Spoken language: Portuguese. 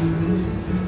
Música